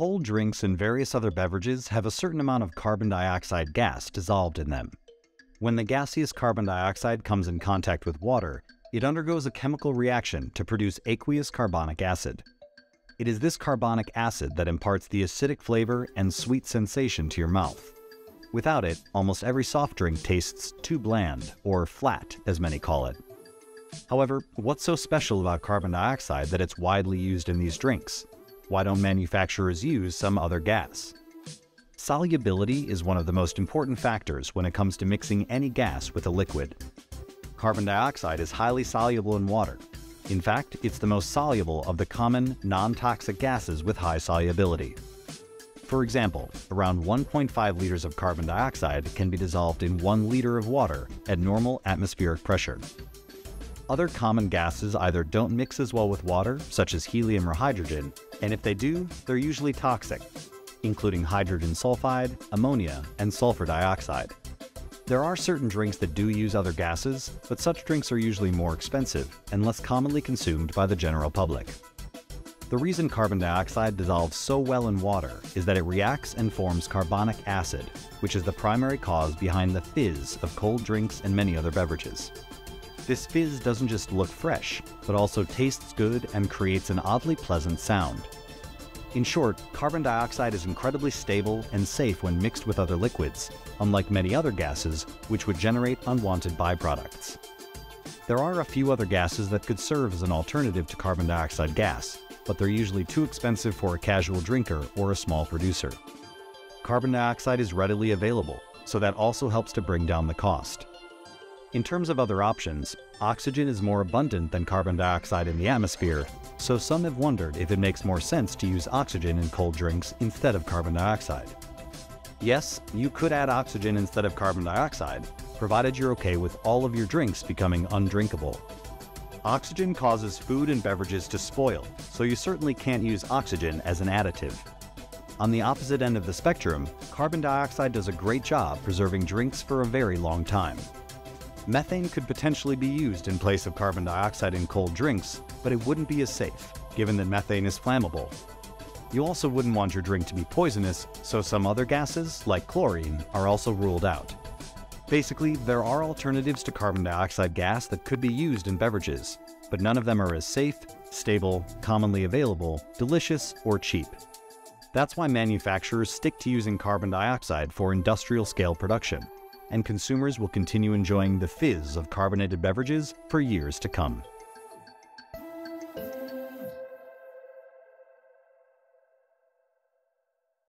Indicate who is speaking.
Speaker 1: Cold drinks and various other beverages have a certain amount of carbon dioxide gas dissolved in them. When the gaseous carbon dioxide comes in contact with water, it undergoes a chemical reaction to produce aqueous carbonic acid. It is this carbonic acid that imparts the acidic flavor and sweet sensation to your mouth. Without it, almost every soft drink tastes too bland, or flat, as many call it. However, what's so special about carbon dioxide that it's widely used in these drinks? Why don't manufacturers use some other gas? Solubility is one of the most important factors when it comes to mixing any gas with a liquid. Carbon dioxide is highly soluble in water. In fact, it's the most soluble of the common, non-toxic gases with high solubility. For example, around 1.5 liters of carbon dioxide can be dissolved in 1 liter of water at normal atmospheric pressure. Other common gases either don't mix as well with water, such as helium or hydrogen, and if they do, they're usually toxic, including hydrogen sulfide, ammonia, and sulfur dioxide. There are certain drinks that do use other gases, but such drinks are usually more expensive and less commonly consumed by the general public. The reason carbon dioxide dissolves so well in water is that it reacts and forms carbonic acid, which is the primary cause behind the fizz of cold drinks and many other beverages. This fizz doesn't just look fresh, but also tastes good and creates an oddly pleasant sound. In short, carbon dioxide is incredibly stable and safe when mixed with other liquids, unlike many other gases, which would generate unwanted byproducts. There are a few other gases that could serve as an alternative to carbon dioxide gas, but they're usually too expensive for a casual drinker or a small producer. Carbon dioxide is readily available, so that also helps to bring down the cost. In terms of other options, oxygen is more abundant than carbon dioxide in the atmosphere, so some have wondered if it makes more sense to use oxygen in cold drinks instead of carbon dioxide. Yes, you could add oxygen instead of carbon dioxide, provided you're okay with all of your drinks becoming undrinkable. Oxygen causes food and beverages to spoil, so you certainly can't use oxygen as an additive. On the opposite end of the spectrum, carbon dioxide does a great job preserving drinks for a very long time. Methane could potentially be used in place of carbon dioxide in cold drinks, but it wouldn't be as safe, given that methane is flammable. You also wouldn't want your drink to be poisonous, so some other gases, like chlorine, are also ruled out. Basically, there are alternatives to carbon dioxide gas that could be used in beverages, but none of them are as safe, stable, commonly available, delicious, or cheap. That's why manufacturers stick to using carbon dioxide for industrial scale production, and consumers will continue enjoying the fizz of carbonated beverages for years to come.